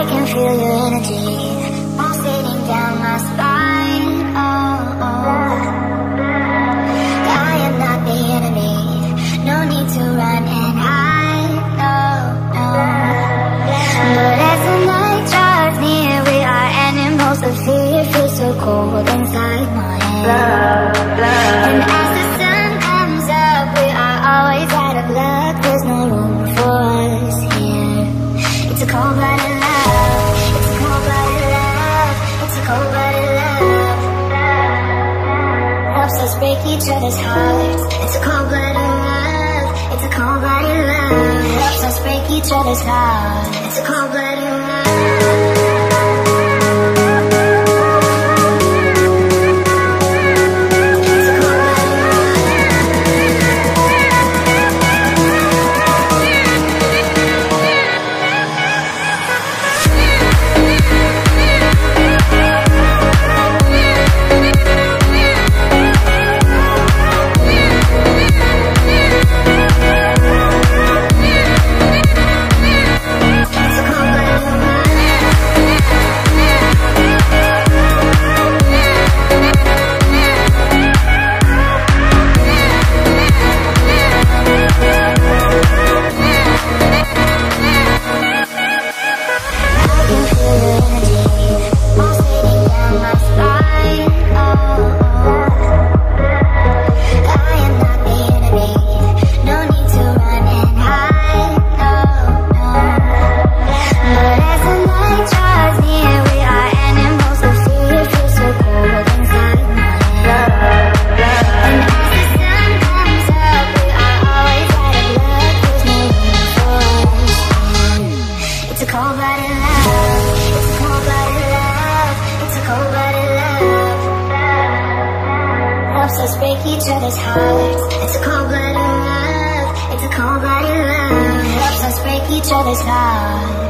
I can feel your energy. us break each other's hearts. It's a cold blooded love. It's a cold blooded love. Helps us break each other's hearts. It's a cold blooded love. Other's hearts. It's a cold-blooded love. It's a cold-blooded love. Helps us break each other's hearts.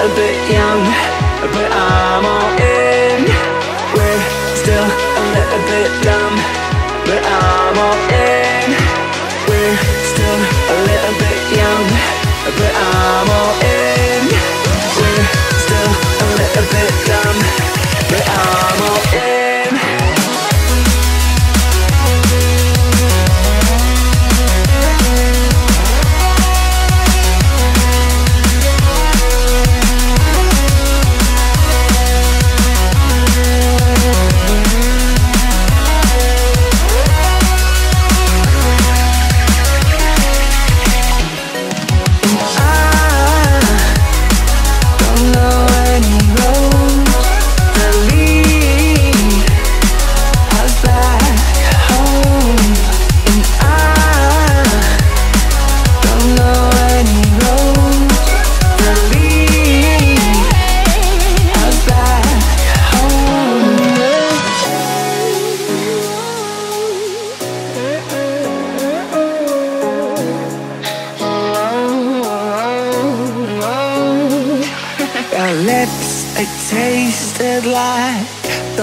a bit young, but I'm all in. We're still a little bit dumb, but I'm all in. We're still a little bit young, but I'm all in. We're still a little bit dumb, but I'm all in.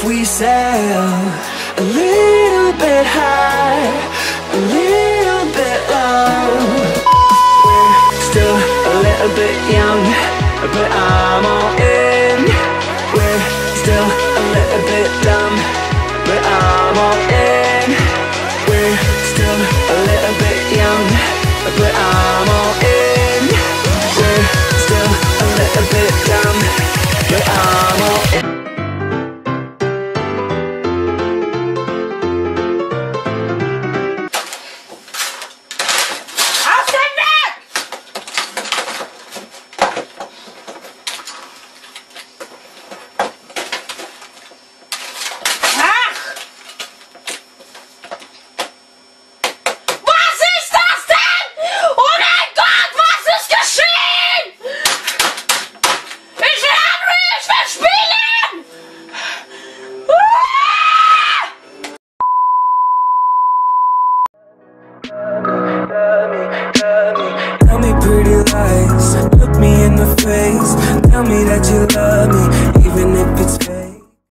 If we sail a little bit high, a little bit low? We're still a little bit young, but I'm all